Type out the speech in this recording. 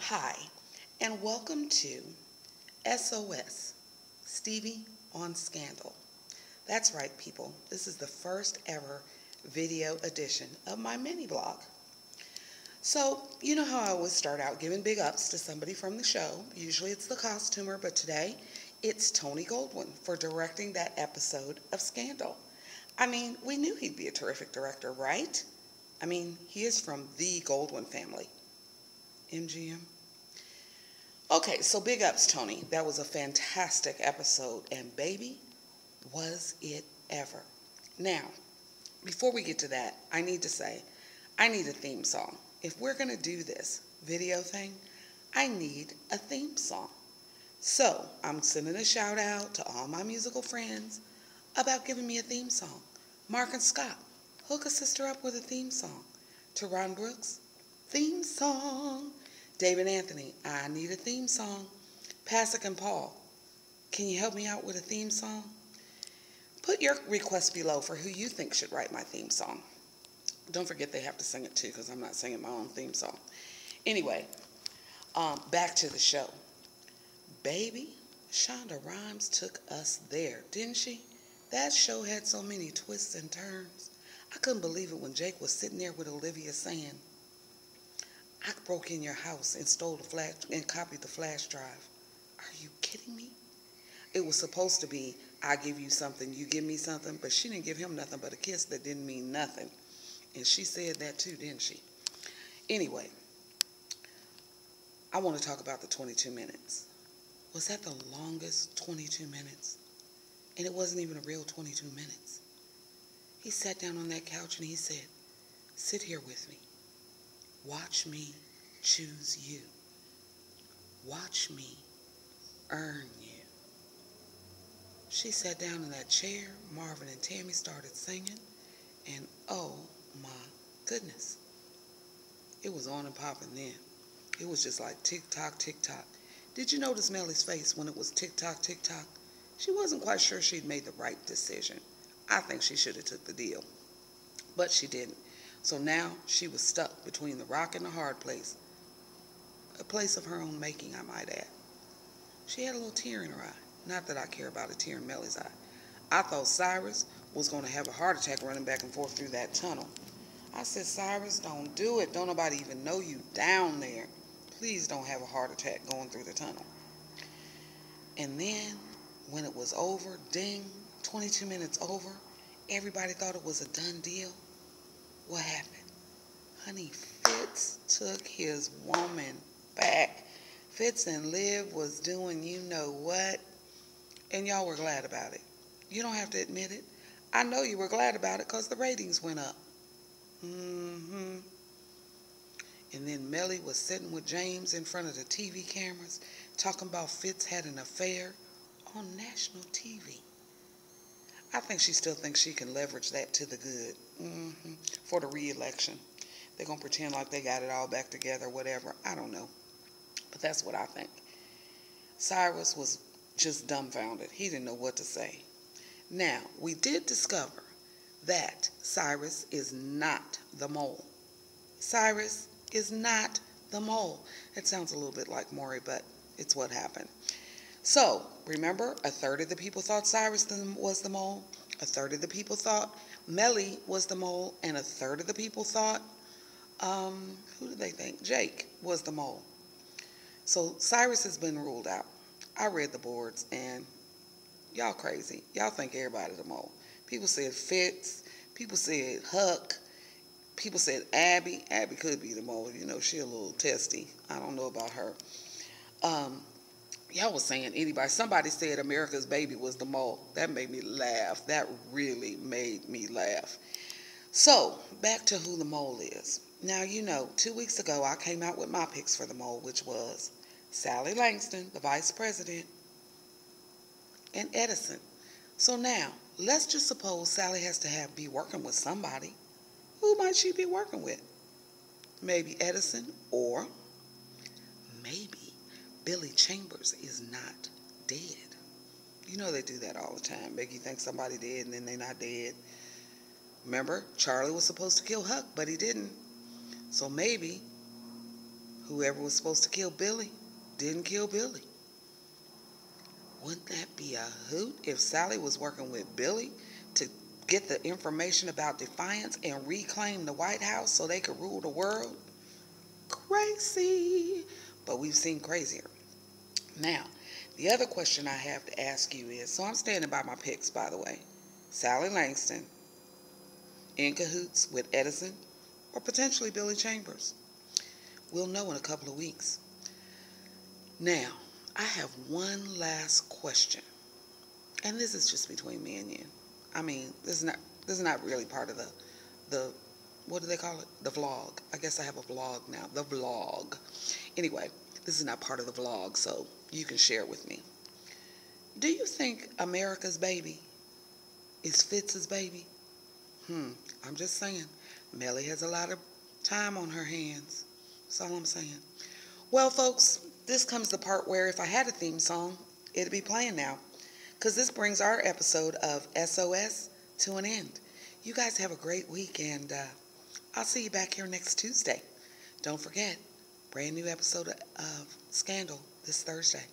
Hi, and welcome to SOS Stevi on Scandal. That's right, people. This is the first ever video edition of my mini blog. So, you know how I always start out giving big ups to somebody from the show. Usually it's the costumer, but today it's Tony Goldwyn for directing that episode of Scandal. I mean, we knew he'd be a terrific director, right? I mean, he is from the Goldwyn family. MGM. Okay, so big ups, Tony. That was a fantastic episode, and baby, was it ever. Now, before we get to that, I need to say, I need a theme song. If we're going to do this video thing, I need a theme song. So, I'm sending a shout out to all my musical friends about giving me a theme song. Mark and Scott, hook a sister up with a theme song. To Ron Brooks, theme song. David Anthony, I need a theme song. Pasek and Paul, can you help me out with a theme song? Put your request below for who you think should write my theme song. Don't forget they have to sing it too because I'm not singing my own theme song. Anyway, um, back to the show. Baby, Shonda Rhimes took us there, didn't she? That show had so many twists and turns. I couldn't believe it when Jake was sitting there with Olivia saying, I broke in your house and stole the flash and copied the flash drive. Are you kidding me? It was supposed to be I give you something, you give me something, but she didn't give him nothing but a kiss that didn't mean nothing. And she said that too, didn't she? Anyway, I want to talk about the 22 minutes. Was that the longest 22 minutes? And it wasn't even a real 22 minutes. He sat down on that couch and he said, Sit here with me. Watch me choose you. Watch me earn you. She sat down in that chair. Marvin and Tammi started singing. And oh my goodness. It was on and popping then. It was just like tick tock, tick tock. Did you notice Mellie's face when it was tick tock, tick tock? She wasn't quite sure she'd made the right decision. I think she should have took the deal. But she didn't. So now she was stuck between the rock and the hard place. A place of her own making, I might add. She had a little tear in her eye. Not that I care about a tear in Mellie's eye. I thought Cyrus was going to have a heart attack running back and forth through that tunnel. I said, Cyrus, don't do it. Don't nobody even know you down there. Please don't have a heart attack going through the tunnel. And then, when it was over, ding, 22 minutes over, everybody thought it was a done deal. What happened? Honey, Fitz took his woman back. Fitz and Liv was doing you know what, and y'all were glad about it. You don't have to admit it. I know you were glad about it because the ratings went up. Mm-hmm. And then Mellie was sitting with James in front of the TV cameras talking about Fitz had an affair on national TV. I think she still thinks she can leverage that to the good mm-hmm. for the reelection. They're going to pretend like they got it all back together, whatever. I don't know. But that's what I think. Cyrus was just dumbfounded. He didn't know what to say. Now, we did discover that Cyrus is not the mole. Cyrus is not the mole. It sounds a little bit like Maury, but it's what happened. So, remember, a third of the people thought Cyrus was the mole, a third of the people thought Mellie was the mole, and a third of the people thought, um, who did they think? Jake was the mole. So Cyrus has been ruled out. I read the boards, and y'all crazy. Y'all think everybody the mole. People said Fitz. People said Huck. People said Abby. Abby could be the mole. You know, she a little testy. I don't know about her. Um, y'all was saying anybody. Somebody said America's baby was the mole. That made me laugh. That really made me laugh. So back to who the mole is. Now you know, two weeks ago I came out with my picks for the mole, which was Sally Langston, the vice president, and Edison. So now let's just suppose Sally has to have be working with somebody. Who might she be working with? Maybe Edison or maybe Billy Chambers is not dead. You know they do that all the time. Make you think somebody dead and then they're not dead. Remember, Charlie was supposed to kill Huck, but he didn't. So maybe, whoever was supposed to kill Billy didn't kill Billy. Wouldn't that be a hoot if Sally was working with Billy to get the information about Defiance and reclaim the White House so they could rule the world? Crazy. But we've seen crazier. Now, the other question I have to ask you is so I'm standing by my picks, by the way. Sally Langston, in cahoots with Edison, or potentially Billy Chambers. We'll know in a couple of weeks. Now, I have one last question. And this is just between me and you. I mean, this is not this is not really part of the the what do they call it? The vlog. I guess I have a vlog now. The vlog. Anyway, this is not part of the vlog, so you can share with me. Do you think America's baby is Fitz's baby? Hmm, I'm just saying. Mellie has a lot of time on her hands. That's all I'm saying. Well, folks, this comes the part where if I had a theme song, it'd be playing now. Because this brings our episode of SOS to an end. You guys have a great week, and uh, I'll see you back here next Tuesday. Don't forget, brand new episode of Scandal this Thursday.